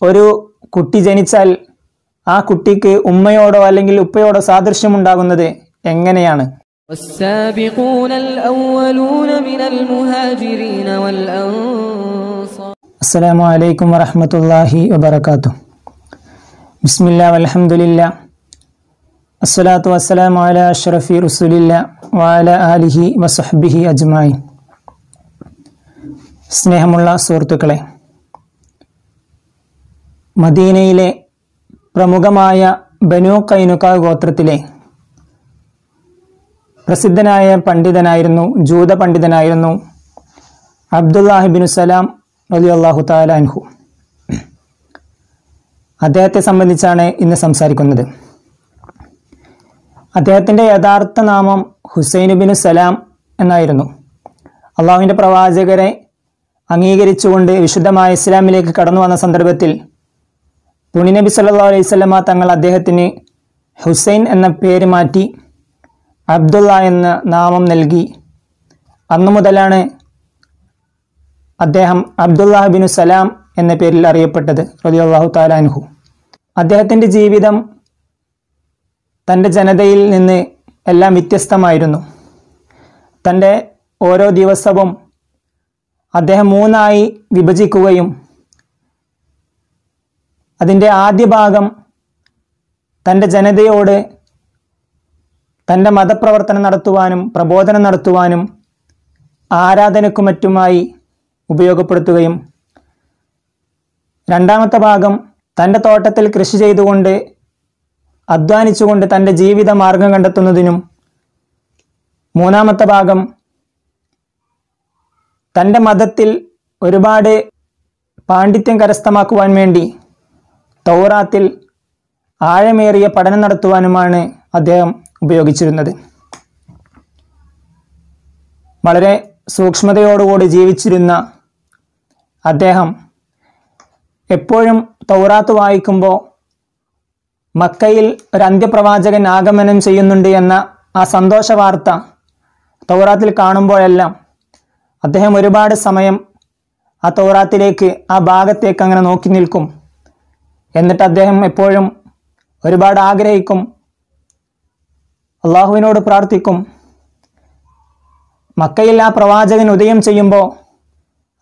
ഒരു കുട്ടി ജനിച്ചാൽ ആ കുട്ടിക്ക് ഉമ്മയോടോ അല്ലെങ്കിൽ ഉപ്പയോടോ സാദൃശ്യമുണ്ടാകുന്നത് എങ്ങനെയാണ്? അസ്സലാമു അലൈക്കും വറഹമത്തല്ലാഹി വബർക്കാത്തു ബിസ്മില്ല അലഹമുല്ല അസ്സലാത്തു വസ്സലാം വാല അഷ്റഫി റസുലില്ല വാല ആലിഹി വസഹബിഹി അജ്മായി സ്നേഹമുള്ള സുഹൃത്തുക്കളെ മദീനയിലെ പ്രമുഖമായ ബനു കൈനുക ഗോത്രത്തിലെ പ്രസിദ്ധനായ പണ്ഡിതനായിരുന്നു ജൂത പണ്ഡിതനായിരുന്നു അബ്ദുല്ലാഹിബിനു സലാം അലി അള്ളാഹു താലാൻഹു അദ്ദേഹത്തെ സംബന്ധിച്ചാണ് ഇന്ന് സംസാരിക്കുന്നത്. അദ്ദേഹത്തിന്റെ യഥാർത്ഥ നാമം ഹുസൈൻ ബിൻ സലാം എന്നായിരുന്നു. അള്ളാഹുവിന്റെ പ്രവാചകരെ അംഗീകരിച്ചുകൊണ്ട് വിശുദ്ധമായ ഇസ്ലാമിലേക്ക് കടന്നു വന്ന സന്ദർഭത്തിൽ പുണിനബി സല്ലാ അലൈഹി സ്വലമ തങ്ങൾ അദ്ദേഹത്തിന് ഹുസൈൻ എന്ന പേര് മാറ്റി അബ്ദുള്ള എന്ന നാമം നൽകി. അന്നു മുതലാണ് അദ്ദേഹം അബ്ദുല്ലാഹ് ബിനു സലാം എന്ന പേരിൽ അറിയപ്പെട്ടത് റലിയല്ലാഹു താലാൻഹു അദ്ദേഹത്തിന്റെ ജീവിതം തന്റെ ജനതയിൽ നിന്ന് എല്ലാം വ്യത്യസ്തമായിരുന്നു. തന്റെ ഓരോ ദിവസവും അദ്ദേഹം മൂന്നായി വിഭജിക്കുകയും അതിന്റെ ആദ്യ ഭാഗം തന്റെ ജനതയോട് തന്റെ മതപ്രവർത്തനം നടത്തുവാനും പ്രബോധനം നടത്തുവാനും ആരാധനയ്ക്കു മറ്റുമായി ഉപയോഗപ്പെടുത്തുകയും രണ്ടാമത്തെ ഭാഗം തന്റെ തോട്ടത്തിൽ കൃഷി ചെയ്തുകൊണ്ട് അധ്വാനിച്ചുകൊണ്ട് തന്റെ ജീവിത മാർഗം കണ്ടെത്തുന്നതിനും മൂന്നാമത്തെ ഭാഗം തന്റെ മതത്തിൽ ഒരുപാട് പാണ്ഡിത്യം കരസ്ഥമാക്കുവാൻ വേണ്ടി തൗറാത്തിൽ ആഴമേറിയ പഠനം നടത്തുവാനുമാണ് അദ്ദേഹം ഉപയോഗിച്ചിരുന്നത്. വളരെ സൂക്ഷ്മതയോടുകൂടി ജീവിച്ചിരുന്ന അദ്ദേഹം എപ്പോഴും തൗറാത്ത് വായിക്കുമ്പോൾ മക്കയിൽ ഒരു അന്ത്യപ്രവാചകൻ ആഗമനം ചെയ്യുന്നുണ്ട് എന്ന ആ സന്തോഷ വാർത്ത തൗറാത്തിൽ കാണുമ്പോഴെല്ലാം അദ്ദേഹം ഒരുപാട് സമയം ആ തൗറാത്തിലേക്ക് ആ ഭാഗത്തേക്ക് അങ്ങനെ നോക്കി നിൽക്കും. എന്നിട്ട് അദ്ദേഹം എപ്പോഴും ഒരുപാട് ആഗ്രഹിക്കും. അള്ളാഹുവിനോട് പ്രാർത്ഥിക്കും. മക്കയിൽ ആ പ്രവാചകൻ ഉദയം ചെയ്യുമ്പോൾ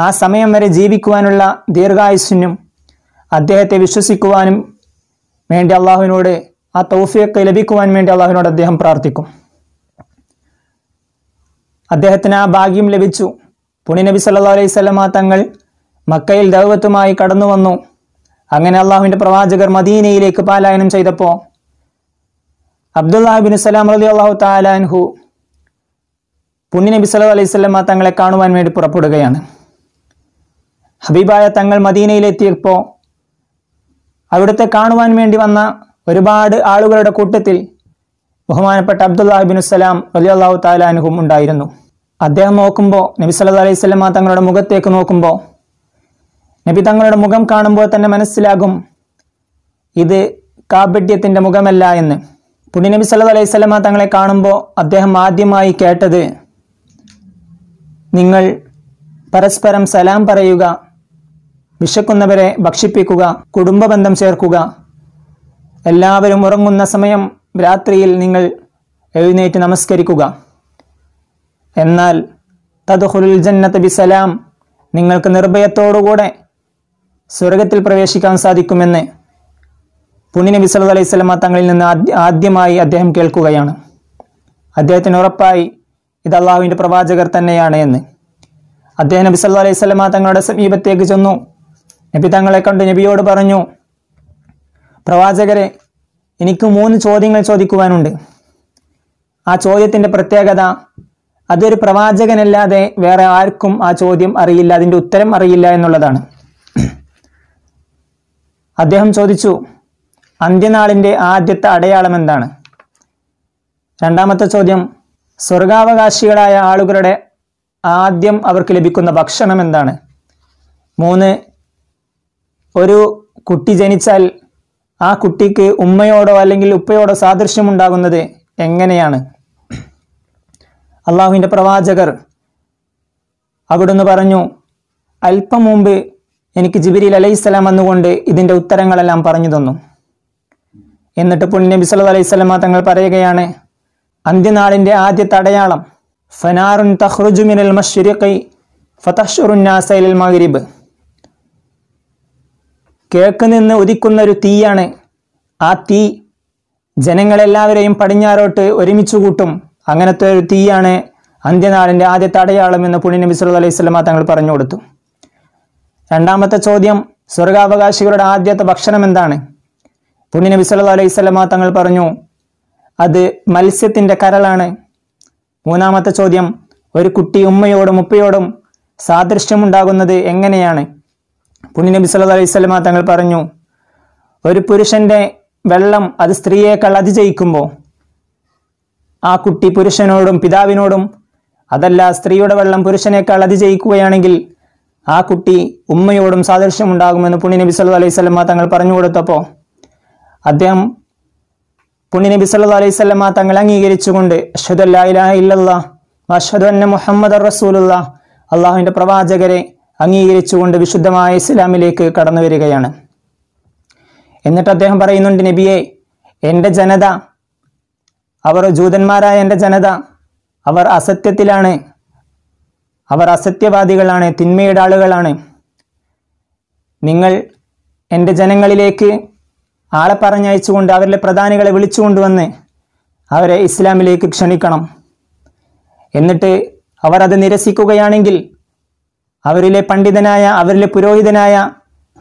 ആ സമയം വരെ ജീവിക്കുവാനുള്ള ദീർഘായുസ്സിനും അദ്ദേഹത്തെ വിശ്വസിക്കുവാനും വേണ്ടി അള്ളാഹുവിനോട് ആ തൗഫിയൊക്കെ ലഭിക്കുവാൻ വേണ്ടി അള്ളാഹുവിനോട് അദ്ദേഹം പ്രാർത്ഥിക്കും. അദ്ദേഹത്തിന് ആ ഭാഗ്യം ലഭിച്ചു. പുണി നബി സല്ലാ അലൈഹി സ്വലമ തങ്ങൾ മക്കയിൽ ദൗവത്തുമായി കടന്നു വന്നു അങ്ങനെ അള്ളാഹുവിന്റെ പ്രവാചകർ മദീനയിലേക്ക് പാലായനം ചെയ്തപ്പോൾ അബ്ദുല്ലാഹിബിൻ സലാം അലി അള്ളാഹു താലാൻഹു പുണ്യ നബി സല്ലു അലൈഹി സ്വലമ തങ്ങളെ കാണുവാൻ വേണ്ടി പുറപ്പെടുകയാണ്. ഹബീബായ തങ്ങൾ മദീനയിലെത്തിയപ്പോൾ അവിടുത്തെ കാണുവാൻ വേണ്ടി വന്ന ഒരുപാട് ആളുകളുടെ കൂട്ടത്തിൽ ബഹുമാനപ്പെട്ട അബ്ദുല്ലാഹിബിൻ സലാം അലി അള്ളാഹു താലാൻഹും ഉണ്ടായിരുന്നു. അദ്ദേഹം നോക്കുമ്പോൾ നബി സല്ലു അലൈഹി സ്വലമ തങ്ങളുടെ മുഖത്തേക്ക് നോക്കുമ്പോൾ നബി തങ്ങളുടെ മുഖം കാണുമ്പോൾ തന്നെ മനസ്സിലാകും ഇത് കാപട്യത്തിന്റെ മുഖമല്ല എന്ന്. പുണ്യ നബി സല്ലു അലൈഹി സ്വലമ തങ്ങളെ കാണുമ്പോൾ അദ്ദേഹം ആദ്യമായി കേട്ടത് നിങ്ങൾ പരസ്പരം സലാം പറയുക വിശക്കുന്നവരെ ഭക്ഷിപ്പിക്കുക കുടുംബ ബന്ധം ചേർക്കുക. എല്ലാവരും ഉറങ്ങുന്ന സമയം രാത്രിയിൽ നിങ്ങൾ എഴുന്നേറ്റ് നമസ്കരിക്കുക. എന്നാൽ തദ്ഹുലുൽ ജന്നത്ത് ബിസലാം നിങ്ങൾക്ക് നിർഭയത്തോടുകൂടെ സ്വർഗത്തിൽ പ്രവേശിക്കാൻ സാധിക്കുമെന്ന് പുണ്യ നബി സല്ലു അലൈഹി സ്വലമ തങ്ങളിൽ നിന്ന് ആദ്യമായി അദ്ദേഹം കേൾക്കുകയാണ്. അദ്ദേഹത്തിന് ഉറപ്പായി ഇത് അള്ളാഹുവിന്റെ പ്രവാചകർ തന്നെയാണ് എന്ന്. അദ്ദേഹം നബി സല്ലു അലൈഹി സ്വലമ തങ്ങളുടെ സമീപത്തേക്ക് ചെന്നു. നബി തങ്ങളെ കണ്ട് നബിയോട് പറഞ്ഞു പ്രവാചകരെ എനിക്ക് മൂന്ന് ചോദ്യങ്ങൾ ചോദിക്കുവാനുണ്ട്. ആ ചോദ്യത്തിന്റെ പ്രത്യേകത അതൊരു പ്രവാചകനല്ലാതെ വേറെ ആർക്കും ആ ചോദ്യം അറിയില്ല അതിന്റെ ഉത്തരം അറിയില്ല എന്നുള്ളതാണ്. അദ്ദേഹം ചോദിച്ചു അന്ത്യനാളിന്റെ ആദ്യത്തെ അടയാളം എന്താണ്? രണ്ടാമത്തെ ചോദ്യം സ്വർഗാവകാശികളായ ആളുകളുടെ ആദ്യം അവർക്ക് ലഭിക്കുന്ന ഭക്ഷണം എന്താണ്? മൂന്ന് ഒരു കുട്ടി ജനിച്ചാൽ ആ കുട്ടിക്ക് ഉമ്മയോടോ അല്ലെങ്കിൽ ഉപ്പയോടോ സാദൃശ്യമുണ്ടാകുന്നത് എങ്ങനെയാണ്? അള്ളാഹുവിന്റെ പ്രവാചകർ അവിടുന്ന് പറഞ്ഞു അല്പം മുമ്പ് എനിക്ക് ജിബിരിൽ അലൈഹിസ്സലാം വന്നുകൊണ്ട് ഇതിന്റെ ഉത്തരങ്ങളെല്ലാം പറഞ്ഞു തന്നു. എന്നിട്ട് പുണ്യ നബി അലൈഹിസ്സലാമ തങ്ങൾ പറയുകയാണ് അന്ത്യനാളിന്റെ ആദ്യ തടയാളം ഫനാറുൻ തഹ്റുജുമിനൽ മിനൽ മശ്രിഖി ഫതഹ്ഷുറുൻ നാസ ഇലൽ മഗ്രിബ്. കിഴക്ക് നിന്ന് ഉദിക്കുന്ന ഒരു തീയാണ് ആ തീ. ജനങ്ങളെല്ലാവരെയും പടിഞ്ഞാറോട്ട് ഒരുമിച്ച് കൂട്ടും. അങ്ങനത്തെ ഒരു തീയാണ് അന്ത്യനാളിന്റെ ആദ്യ തടയാളം എന്ന് പുണ്യ നബി സല്ലല്ലാഹു അലൈഹി സ്വലമ തങ്ങൾ പറഞ്ഞു കൊടുത്തു. രണ്ടാമത്തെ ചോദ്യം സ്വർഗാവകാശികളുടെ ആദ്യത്തെ ഭക്ഷണം എന്താണ്? പുണ്യ നബി സല്ലു അലൈഹി സ്വലമ തങ്ങൾ പറഞ്ഞു അത് മത്സ്യത്തിന്റെ കരളാണ്. മൂന്നാമത്തെ ചോദ്യം ഒരു കുട്ടി ഉമ്മയോടും ഉപ്പയോടും സാദൃശ്യമുണ്ടാകുന്നത് എങ്ങനെയാണ്? പുണ്യ നബി സല്ലു അലൈഹി സ്വലമ തങ്ങൾ പറഞ്ഞു ഒരു പുരുഷന്റെ വെള്ളം അത് സ്ത്രീയേക്കാൾ അതിജയിക്കുമ്പോൾ ആ കുട്ടി പുരുഷനോടും പിതാവിനോടും അതല്ല സ്ത്രീയുടെ വെള്ളം പുരുഷനേക്കാൾ അതിജയിക്കുകയാണെങ്കിൽ ആ കുട്ടി ഉമ്മയോടും സാദൃശ്യമുണ്ടാകുമെന്ന് പുണ്യ നബി സല്ലല്ലാഹു അലൈഹി സ്വലമ തങ്ങൾ പറഞ്ഞു കൊടുത്തപ്പോൾ അദ്ദേഹം പുണ്യ നബി സല്ലല്ലാഹു അലൈഹി സ്വലമ തങ്ങൾ അംഗീകരിച്ചുകൊണ്ട് അഷ്ഹദു അന്ന മുഹമ്മദ് റസൂലുള്ള അള്ളാഹുവിന്റെ പ്രവാചകരെ അംഗീകരിച്ചുകൊണ്ട് വിശുദ്ധമായ ഇസ്ലാമിലേക്ക് കടന്നു വരികയാണ്. എന്നിട്ട് അദ്ദേഹം പറയുന്നുണ്ട് നബിയെ എന്റെ ജനത അവർ ജൂതന്മാരായ എന്റെ ജനത അവർ അസത്യത്തിലാണ്. അവർ അസത്യവാദികളാണ് തിന്മയുടെ ആളുകളാണ്. നിങ്ങൾ എന്റെ ജനങ്ങളിലേക്ക് ആളെ പറഞ്ഞയച്ചുകൊണ്ട് അവരിലെ പ്രധാനികളെ വിളിച്ചുകൊണ്ടുവന്ന് അവരെ ഇസ്ലാമിലേക്ക് ക്ഷണിക്കണം. എന്നിട്ട് അവർ അത് നിരസിക്കുകയാണെങ്കിൽ അവരിലെ പണ്ഡിതനായ അവരിലെ പുരോഹിതനായ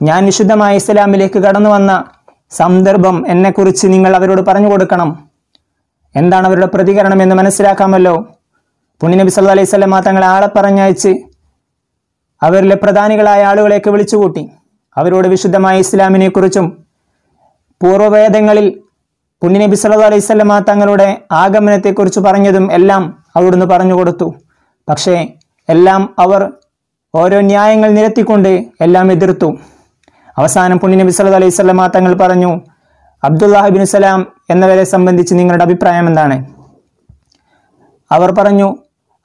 ഞാൻ വിശുദ്ധമായ ഇസ്ലാമിലേക്ക് കടന്നു വന്ന സന്ദർഭം എന്നെക്കുറിച്ച് നിങ്ങൾ അവരോട് പറഞ്ഞു കൊടുക്കണം. എന്താണ് അവരുടെ പ്രതികരണം എന്ന് മനസ്സിലാക്കാമല്ലോ? പുണ്യനബി സല്ലു അലൈഹി സ്വലമ തങ്ങളെ ആളെ പറഞ്ഞയച്ച് അവരിലെ പ്രധാനികളായ ആളുകളെയൊക്കെ വിളിച്ചുകൂട്ടി. അവരോട് വിശുദ്ധമായ ഇസ്ലാമിനെ കുറിച്ചും പൂർവവേദങ്ങളിൽ പുണ്യനബി സല്ലു അലൈഹി സ്വലമ തങ്ങളുടെ ആഗമനത്തെക്കുറിച്ച് പറഞ്ഞതും എല്ലാം അവിടുന്ന് പറഞ്ഞു കൊടുത്തു. പക്ഷേ എല്ലാം അവർ ഓരോ ന്യായങ്ങൾ നിരത്തിക്കൊണ്ട് എല്ലാം എതിർത്തു. അവസാനം പുണ്യനബി സല്ലു അലൈഹി സ്വലമ തങ്ങൾ പറഞ്ഞു അബ്ദുല്ലാഹിബിൻ സലാം എന്നവരെ സംബന്ധിച്ച് നിങ്ങളുടെ അഭിപ്രായം എന്താണ്? അവർ പറഞ്ഞു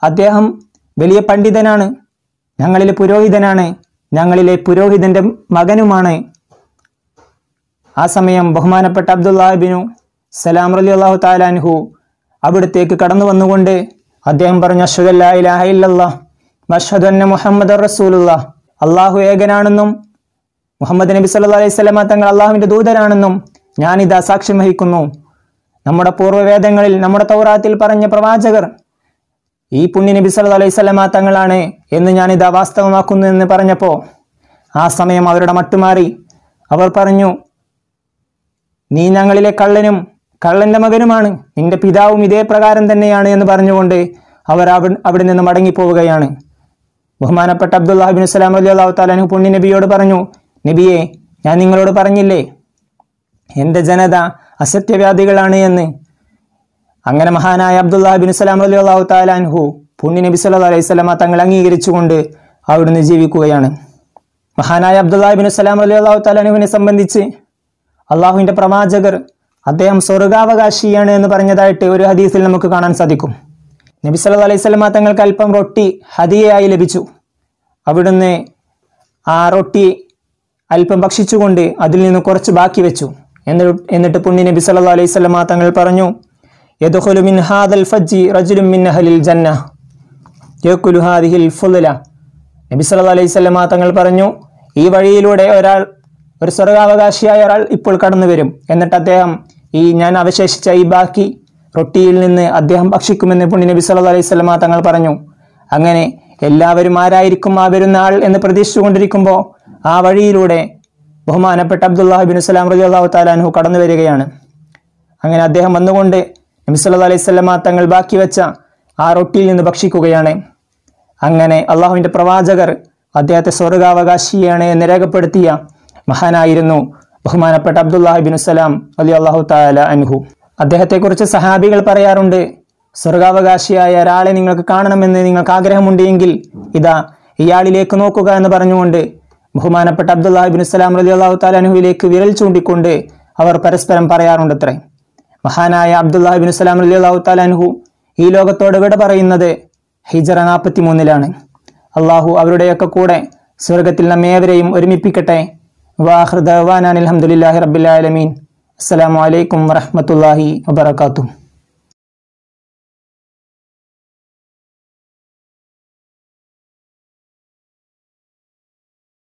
അദ്ദേഹം വലിയ പണ്ഡിതനാണ്. ഞങ്ങളിലെ പുരോഹിതനാണ്. ഞങ്ങളിലെ പുരോഹിതന്റെ മകനുമാണ്. ആ സമയം ബഹുമാനപ്പെട്ട അബ്ദുല്ലാഹിബിനു സലാം അലി അള്ളാഹു താലാൻഹു അവിടത്തേക്ക് കടന്നു വന്നുകൊണ്ട് അദ്ദേഹം പറഞ്ഞു അഷ്ഹദു അല്ലാ ഇലാഹ മുഹമ്മദ് റസൂലുള്ള അള്ളാഹു ഏകനാണെന്നും മുഹമ്മദ് നബി സല്ല അലൈഹി സ്വലമ തങ്ങൾ അള്ളാഹുവിന്റെ ദൂതരാണെന്നും ഞാനിതാ സാക്ഷ്യം വഹിക്കുന്നു. നമ്മുടെ പൂർവവേദങ്ങളിൽ നമ്മുടെ തൗറാത്തിൽ പറഞ്ഞ പ്രവാചകർ ഈ പുണ്യ നബി സല്ലു അലൈഹി തങ്ങളാണ് എന്ന് ഞാൻ ഇത് അവാസ്തവമാക്കുന്നു എന്ന് പറഞ്ഞപ്പോൾ ആ സമയം അവരുടെ മട്ടുമാറി. അവർ പറഞ്ഞു നീ ഞങ്ങളിലെ കള്ളനും കള്ളന്റെ മകനുമാണ്. നിന്റെ പിതാവും ഇതേ പ്രകാരം തന്നെയാണ് എന്ന് പറഞ്ഞുകൊണ്ട് അവർ അവിടെ നിന്ന് മടങ്ങിപ്പോവുകയാണ്. ബഹുമാനപ്പെട്ട അബ്ദുല്ലാഹിബിൻ സ്വലാം അലി അള്ളാഹു താലാനു പുണ്യ നബിയോട് പറഞ്ഞു നബിയെ ഞാൻ നിങ്ങളോട് പറഞ്ഞില്ലേ എന്റെ ജനത അസത്യവ്യാധികളാണ് എന്ന്. അങ്ങനെ മഹാനായ അബ്ദുല്ലാഹിബിൻ സലാം അലി അള്ളാഹു താലാൻഹു പുണ്യ നബി സല്ലല്ലാഹു അലൈഹി സ്വലാമ തങ്ങൾ അംഗീകരിച്ചുകൊണ്ട് അവിടുന്ന് ജീവിക്കുകയാണ്. മഹാനായ അബ്ദുല്ലാഹിബിൻ സലാം അലി അള്ളാഹു താലാൻഹുവിനെ സംബന്ധിച്ച് അള്ളാഹുവിന്റെ പ്രവാചകർ അദ്ദേഹം സ്വർഗാവകാശിയാണ് എന്ന് പറഞ്ഞതായിട്ട് ഒരു ഹദീസിൽ നമുക്ക് കാണാൻ സാധിക്കും. നബി സല്ലു അലൈഹി സ്വലമ തങ്ങൾക്ക് അല്പം റൊട്ടി ഹദിയയായി ലഭിച്ചു. അവിടുന്ന് ആ റൊട്ടി അല്പം ഭക്ഷിച്ചുകൊണ്ട് അതിൽ നിന്ന് കുറച്ച് ബാക്കി വെച്ചു. എന്നിട്ട് പുണ്യ നബി സല്ലാ അലൈഹി സ്വലമ തങ്ങൾ പറഞ്ഞു യദ്ഖുലു മിൻ ഹാദൽ ഫജ്ജി മിൻ നബി അലൈഹി തങ്ങൾ പറഞ്ഞു ഈ വഴിയിലൂടെ ഒരാൾ ഒരു സ്വർഗാവകാശിയായ ഒരാൾ ഇപ്പോൾ കടന്നു വരും എന്നിട്ട് അദ്ദേഹം ഈ ഞാൻ അവശേഷിച്ച ഈ ബാക്കി റൊട്ടിയിൽ നിന്ന് അദ്ദേഹം ഭക്ഷിക്കുമെന്ന് പുണ്യ നബി സല്ല അലൈഹി സ്വലമ തങ്ങൾ പറഞ്ഞു. അങ്ങനെ എല്ലാവരും ആരായിരിക്കും ആ വരുന്ന ആൾ എന്ന് പ്രതീക്ഷിച്ചുകൊണ്ടിരിക്കുമ്പോൾ ആ വഴിയിലൂടെ ബഹുമാനപ്പെട്ട അബ്ദുല്ലാഹിബിൻ സലാം റലി അള്ളാഹു താലാൻഹു കടന്നു വരികയാണ് അങ്ങനെ അദ്ദേഹം വന്നുകൊണ്ട് നബി സല്ലല്ലാഹു അലൈഹി സ്വലമ തങ്ങൾ ബാക്കി വെച്ച ആ റൊട്ടിയിൽ നിന്ന് ഭക്ഷിക്കുകയാണ്. അങ്ങനെ അള്ളാഹുവിന്റെ പ്രവാചകർ അദ്ദേഹത്തെ സ്വർഗാവകാശിയാണ് എന്ന് രേഖപ്പെടുത്തിയ മഹാനായിരുന്നു ബഹുമാനപ്പെട്ട അബ്ദുല്ലാഹിബിൻ സലാം അലി അള്ളാഹു താല അൻഹു. അദ്ദേഹത്തെക്കുറിച്ച് സഹാബികൾ പറയാറുണ്ട് സ്വർഗാവകാശിയായ ഒരാളെ നിങ്ങൾക്ക് കാണണമെന്ന് നിങ്ങൾക്ക് ആഗ്രഹമുണ്ടെങ്കിൽ ഇതാ ഇയാളിലേക്ക് നോക്കുക എന്ന് പറഞ്ഞുകൊണ്ട് ബഹുമാനപ്പെട്ട അബ്ദുല്ലാഹിബിൻ സലാം അലി അള്ളാഹു താലാനുഹിലേക്ക് വിരൽ ചൂണ്ടിക്കൊണ്ട് അവർ പരസ്പരം പറയാറുണ്ടത്രേ. മഹാനായ അബ്ദുല്ലാഹിബിൻ സലാം അലി അള്ളാഹു താലാൻഹു ഈ ലോകത്തോട് വിട പറയുന്നത് ഹിജറ നാൽപ്പത്തി മൂന്നിലാണ് അള്ളാഹു അവരുടെയൊക്കെ കൂടെ സ്വർഗത്തിൽ നമ്മേവരെയും ഒരുമിപ്പിക്കട്ടെ. വാഹൃദാൻ അലഹമുല്ലാഹി റബിലമീൻ അസ്സാം വലൈക്കും വറഹ്മത്തുള്ളാഹി വബറകാതുഹു.